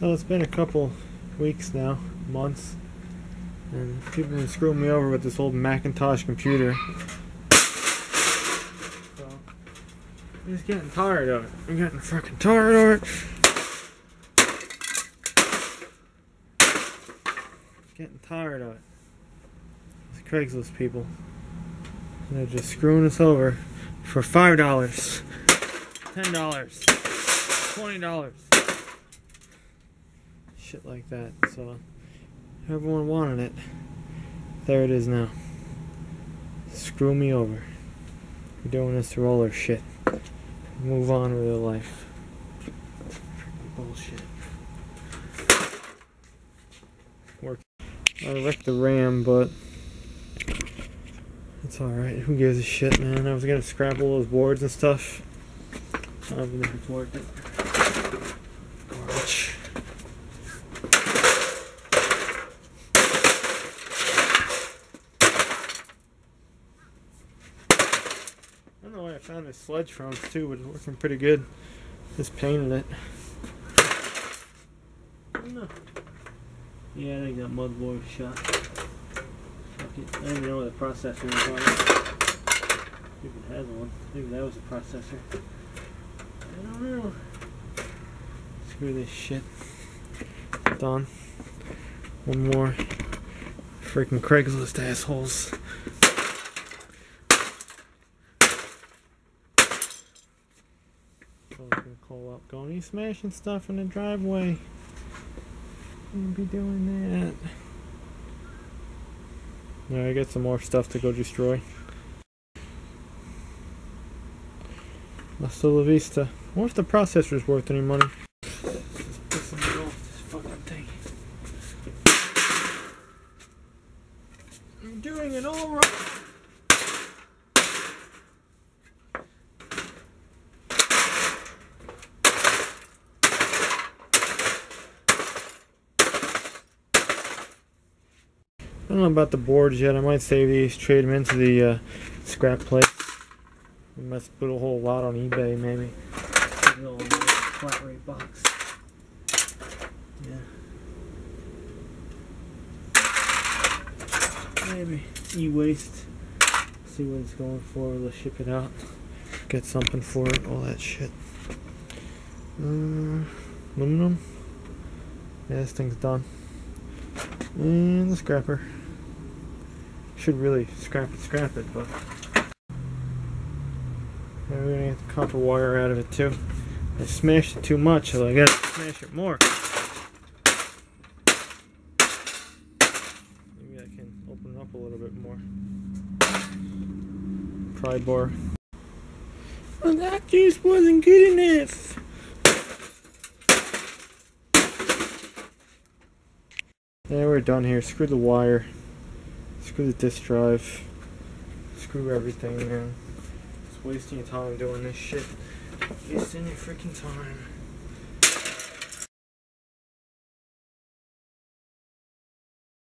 So it's been a couple weeks now, months, and people have screwing me over with this old Macintosh computer. So I'm just getting tired of it. I'm getting fucking tired of it. Getting tired of it. These Craigslist people. They're just screwing us over for five dollars, ten dollars, twenty dollars shit like that. So everyone wanted it. There it is now. Screw me over. We're doing this to roller shit. Move on with your life. Bullshit. Work. I wrecked the RAM, but it's alright. Who gives a shit, man? I was gonna scrap all those boards and stuff. I don't know if it's worth it. Garbage. I don't know where I found this sledge from too, but it's working pretty good. Just painted it. I don't know. Yeah, I think that motherboard shot. Fuck it. I don't even know what the processor was on it. If it has one. Maybe that was the processor. I don't know. Screw this shit. Done. One more. Freaking Craigslist assholes. Gonna call up going, he's smashing stuff in the driveway. Shouldn't be doing that. Now I got some more stuff to go destroy. Hasta la vista. What if the processor's worth any money? This is pissing me off, this fucking thing. I'm doing it all wrong. I don't know about the boards yet. I might save these, trade them into the uh, scrap place. We must put a whole lot on eBay, maybe. Put it all flat rate box. Yeah. Maybe e-waste. See what it's going for. Let's ship it out. Get something for it. All that shit. Uh, aluminum. Yeah, this thing's done. And the scrapper. Should really scrap it, scrap it, but we're gonna get the copper wire out of it too. I smashed it too much, so I gotta smash it more. Maybe I can open it up a little bit more. Pry bar. Well, that just wasn't good enough. Yeah, we're done here. Screw the wire. Screw the disk drive. Screw everything, man. Just wasting your time doing this shit. Wasting your freaking time.